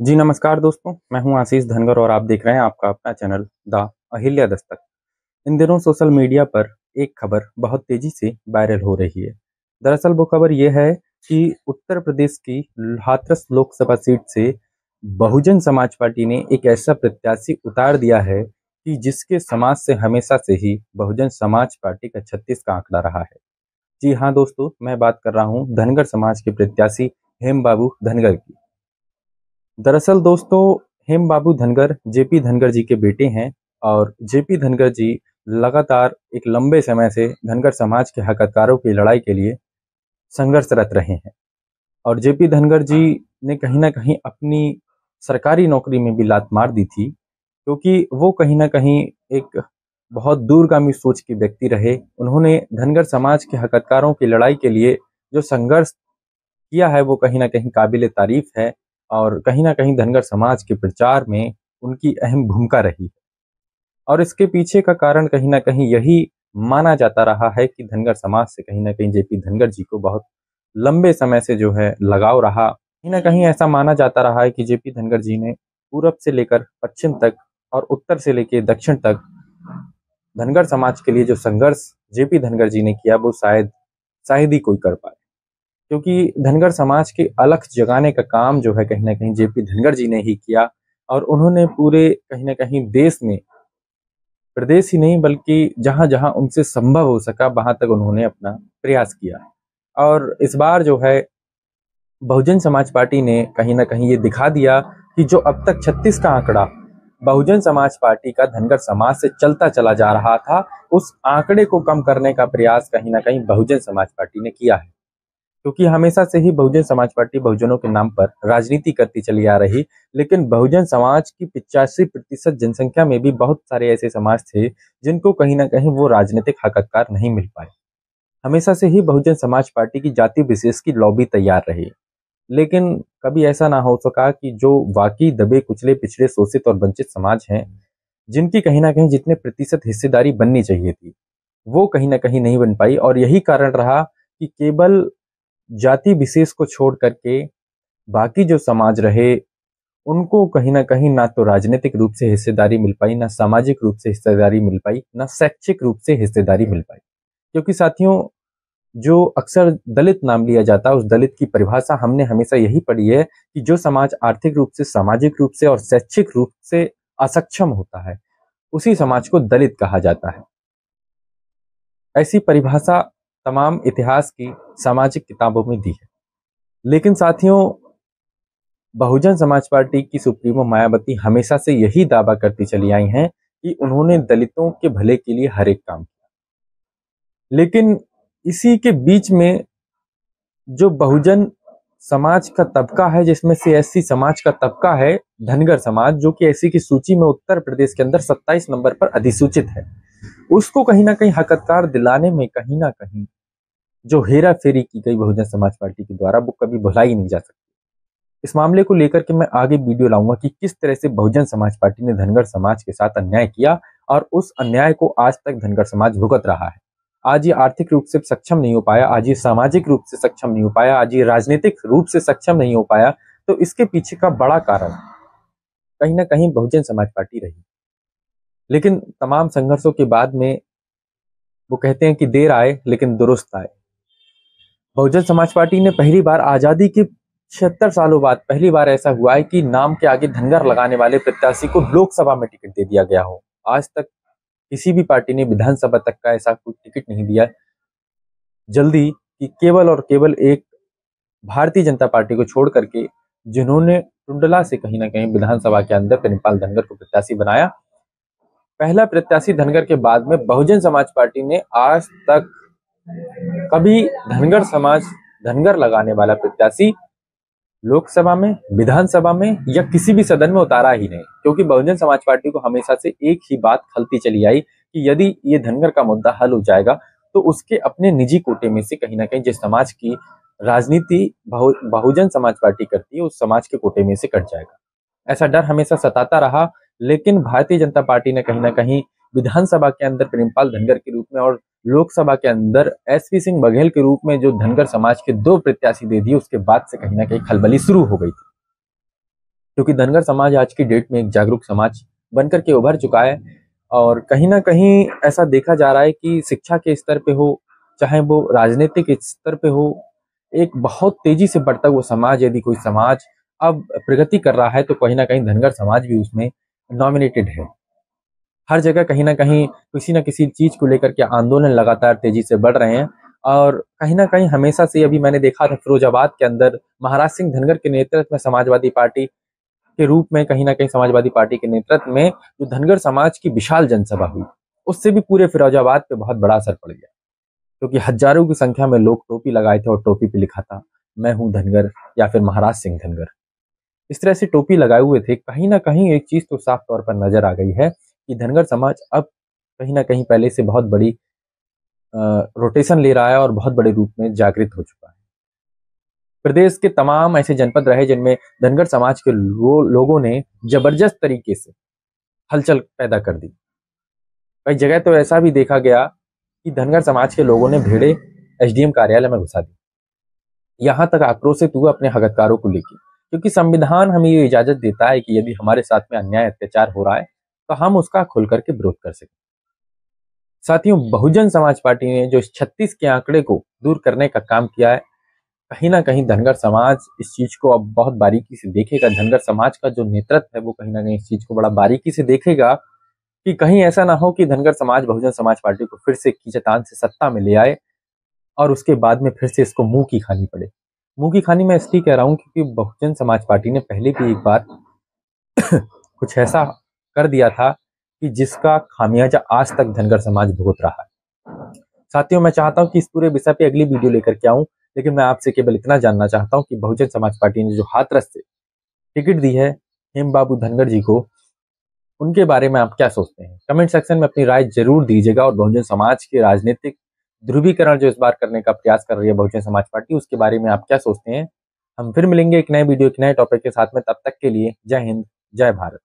जी नमस्कार दोस्तों, मैं हूँ आशीष धनगर और आप देख रहे हैं आपका अपना चैनल द अहिल्या दस्तक। इन दिनों सोशल मीडिया पर एक खबर बहुत तेज़ी से वायरल हो रही है। दरअसल वो खबर यह है कि उत्तर प्रदेश की हाथरस लोकसभा सीट से बहुजन समाज पार्टी ने एक ऐसा प्रत्याशी उतार दिया है कि जिसके समाज से हमेशा से ही बहुजन समाज पार्टी का छत्तीस का आंकड़ा रहा है। जी हाँ दोस्तों, मैं बात कर रहा हूँ धनगर समाज के प्रत्याशी हेम बाबू धनगर की। दरअसल दोस्तों, हेम बाबू धनगर, जेपी धनगर जी के बेटे हैं और जेपी धनगर जी लगातार एक लंबे समय से धनगर समाज के हकदारों की लड़ाई के लिए संघर्षरत रहे हैं। और जेपी धनगर जी ने कहीं ना कहीं अपनी सरकारी नौकरी में भी लात मार दी थी, क्योंकि वो कहीं ना कहीं एक बहुत दूरगामी सोच के व्यक्ति रहे। उन्होंने धनगर समाज के हकदारों की लड़ाई के लिए जो संघर्ष किया है, वो कहीं ना कहीं काबिल तारीफ़ है। और कहीं ना कहीं धनगर समाज के प्रचार में उनकी अहम भूमिका रही है। और इसके पीछे का कारण कहीं ना कहीं यही माना जाता रहा है कि धनगर समाज से कहीं ना कहीं जेपी धनगर जी को बहुत लंबे समय से जो है लगाव रहा। कहीं ना कहीं ऐसा माना जाता रहा है कि जेपी धनगर जी ने पूरब से लेकर पश्चिम तक और उत्तर से लेकर दक्षिण तक धनगर समाज के लिए जो संघर्ष जेपी धनगर जी ने किया, वो शायद शायद ही कोई कर पाए। क्योंकि धनगर समाज के अलख जगाने का काम जो है कहीं ना कहीं जेपी धनगर जी ने ही किया और उन्होंने पूरे कहीं ना कहीं देश में, प्रदेश ही नहीं बल्कि जहाँ जहाँ उनसे संभव हो सका, वहाँ तक उन्होंने अपना प्रयास किया। और इस बार जो है, बहुजन समाज पार्टी ने कहीं ना कहीं ये दिखा दिया कि जो अब तक 36 का आंकड़ा बहुजन समाज पार्टी का धनगर समाज से चलता चला जा रहा था, उस आंकड़े को कम करने का प्रयास कहीं ना कहीं बहुजन समाज पार्टी ने किया है। क्योंकि हमेशा से ही बहुजन समाज पार्टी बहुजनों के नाम पर राजनीति करती चली आ रही, लेकिन बहुजन समाज की पिचासी प्रतिशत जनसंख्या में भी बहुत सारे ऐसे समाज थे जिनको कहीं ना कहीं वो राजनीतिक हकदार नहीं मिल पाए। हमेशा से ही बहुजन समाज पार्टी की जाति विशेष की लॉबी तैयार रही। लेकिन कभी ऐसा ना हो सका कि जो वाकई दबे, कुचले, पिछड़े, शोषित और वंचित समाज हैं, जिनकी कहीं ना कहीं जितने प्रतिशत हिस्सेदारी बननी चाहिए थी, वो कहीं ना कहीं नहीं बन पाई और यही कारण रहा कि केवल जाति विशेष को छोड़ करके बाकी जो समाज रहे, उनको कहीं ना कहीं ना तो राजनीतिक रूप से हिस्सेदारी मिल पाई, ना सामाजिक रूप से हिस्सेदारी मिल पाई, ना शैक्षिक रूप से हिस्सेदारी मिल पाई। क्योंकि साथियों, जो अक्सर दलित नाम लिया जाता है, उस दलित की परिभाषा हमने हमेशा यही पढ़ी है कि जो समाज आर्थिक रूप से, सामाजिक रूप से और शैक्षिक रूप से असक्षम होता है, उसी समाज को दलित कहा जाता है। ऐसी परिभाषा तमाम इतिहास की सामाजिक किताबों में दी है। लेकिन साथियों, बहुजन समाज पार्टी की सुप्रीमो मायावती हमेशा से यही दावा करती चली आई हैं कि उन्होंने दलितों के भले के लिए हर एक काम किया। लेकिन इसी के बीच में जो बहुजन समाज का तबका है, जिसमें से एससी समाज का तबका है, धनगर समाज, जो कि एससी की सूची में उत्तर प्रदेश के अंदर 27 नंबर पर अधिसूचित है। उसको कहीं ना कहीं हकतकार दिलाने में कहीं ना कहीं जो हेरा फेरी की गई बहुजन समाज पार्टी के द्वारा, वो कभी भुलाई नहीं जा सकती। इस मामले को लेकर के मैं आगे वीडियो लाऊँगा कि किस तरह से बहुजन समाज पार्टी ने धनगर समाज के साथ अन्याय किया और उस अन्याय को आज तक धनगर समाज भुगत रहा है। आज ये आर्थिक रूप से सक्षम नहीं हो पाया, आज ये सामाजिक रूप से सक्षम नहीं हो पाया, आज ये राजनीतिक रूप से सक्षम नहीं हो पाया तो इसके पीछे का बड़ा कारण कहीं ना कहीं बहुजन समाज पार्टी रही। लेकिन तमाम संघर्षों के बाद में वो कहते हैं कि देर आए, लेकिन दुरुस्त आए। बहुजन समाज पार्टी ने पहली बार आज़ादी के छिहत्तर सालों बाद पहली बार ऐसा हुआ है कि नाम के आगे धनगर लगाने वाले प्रत्याशी को लोकसभा में टिकट दे दिया गया हो। आज तक किसी भी पार्टी ने विधानसभा तक का ऐसा कोई टिकट नहीं दिया। जल्दी कि केवल और केवल एक भारतीय जनता पार्टी को छोड़ करके जिन्होंने टुंडला से कहीं ना कहीं विधानसभा के अंदर प्रेमपाल धनगर को प्रत्याशी बनाया पहला प्रत्याशी धनगर के बाद में बहुजन समाज पार्टी ने आज तक कभी धनगर समाज धनगर लगाने वाला प्रत्याशी लोकसभा में विधानसभा में या किसी भी सदन में उतारा ही नहीं। क्योंकि बहुजन समाज पार्टी को हमेशा से एक ही बात खलती चली आई कि यदि ये धनगर का मुद्दा हल हो जाएगा तो उसके अपने निजी कोटे में से कहीं ना कहीं जिस समाज की राजनीति बहु, बहुजन समाज पार्टी करती है उस समाज के कोटे में से कट जाएगा। ऐसा डर हमेशा सताता रहा लेकिन भारतीय जनता पार्टी ने कहीं ना कहीं विधानसभा के अंदर प्रेमपाल धनगर के रूप में और लोकसभा के अंदर एसपी सिंह बघेल के रूप में जो धनगर समाज के दो प्रत्याशी दे दिए, उसके बाद से कहीं ना कहीं खलबली शुरू हो गई थी। क्योंकि धनगर समाज आज की डेट में एक जागरूक समाज बनकर के उभर चुका है और कहीं ना कहीं ऐसा देखा जा रहा है कि शिक्षा के स्तर पे हो, चाहे वो राजनीतिक स्तर पे हो, एक बहुत तेज़ी से बढ़ता हुआ समाज, यदि कोई समाज अब प्रगति कर रहा है तो कहीं ना कहीं धनगर समाज भी उसमें नॉमिनेटेड है। हर जगह कहीं ना कहीं किसी ना किसी चीज़ को लेकर के आंदोलन लगातार तेज़ी से बढ़ रहे हैं और कहीं ना कहीं हमेशा से अभी मैंने देखा था फिरोजाबाद के अंदर महाराज सिंह धनगर के नेतृत्व में समाजवादी पार्टी के रूप में, कहीं ना कहीं समाजवादी पार्टी के नेतृत्व में जो धनगर समाज की विशाल जनसभा हुई, उससे भी पूरे फिरोजाबाद पे बहुत बड़ा असर पड़ गया। क्योंकि हज़ारों की संख्या में लोग टोपी लगाए थे और टोपी पे लिखा था, मैं हूँ धनगर या फिर महाराज सिंह धनगर इस तरह से टोपी लगाए हुए थे कहीं ना कहीं एक चीज़ तो साफ़ तौर पर नज़र आ गई है कि धनगर समाज अब कहीं ना कहीं पहले से बहुत बड़ी रोटेशन ले रहा है और बहुत बड़े रूप में जागृत हो चुका है। प्रदेश के तमाम ऐसे जनपद रहे जिनमें धनगर समाज के लो, लोगों ने ज़बरदस्त तरीके से हलचल पैदा कर दी। कई जगह तो ऐसा भी देखा गया कि धनगर समाज के लोगों ने भेड़े एसडीएम कार्यालय में घुसा दी। यहाँ तक आक्रोशित हुए अपने हगतकारों को लेकर क्योंकि संविधान हमें ये इजाज़त देता है कि यदि हमारे साथ में अन्याय अत्याचार हो रहा है तो हम उसका खुल करके विरोध कर सकें। साथियों, बहुजन समाज पार्टी ने जो इस छत्तीस के आंकड़े को दूर करने का काम किया है, कहीं ना कहीं धनगर समाज इस चीज़ को अब बहुत बारीकी से देखेगा। धनगर समाज का जो नेतृत्व है, वो कहीं ना कहीं इस चीज़ को बड़ा बारीकी से देखेगा कि कहीं ऐसा ना हो कि धनगर समाज बहुजन समाज पार्टी को फिर से कीचतान से सत्ता में ले आए और उसके बाद में फिर से इसको मुँह की खानी पड़े। मुँह की खानी मैं इसलिए कह रहा हूँ क्योंकि बहुजन समाज पार्टी ने पहले भी एक बार कुछ ऐसा कर दिया था कि जिसका खामियाजा आज तक धनगर समाज भुगत रहा है। साथियों, मैं चाहता हूँ कि इस पूरे विषय पे अगली वीडियो लेकर के आऊँ, लेकिन मैं आपसे केवल इतना जानना चाहता हूँ कि बहुजन समाज पार्टी ने जो हाथरस से टिकट दी है हेम बाबू धनगर जी को, उनके बारे में आप क्या सोचते हैं? कमेंट सेक्शन में अपनी राय ज़रूर दीजिएगा और बहुजन समाज के राजनीतिक ध्रुवीकरण जो इस बार करने का प्रयास कर रही है बहुजन समाज पार्टी, उसके बारे में आप क्या सोचते हैं? हम फिर मिलेंगे एक नए वीडियो, एक नए टॉपिक के साथ में। तब तक के लिए जय हिंद, जय भारत।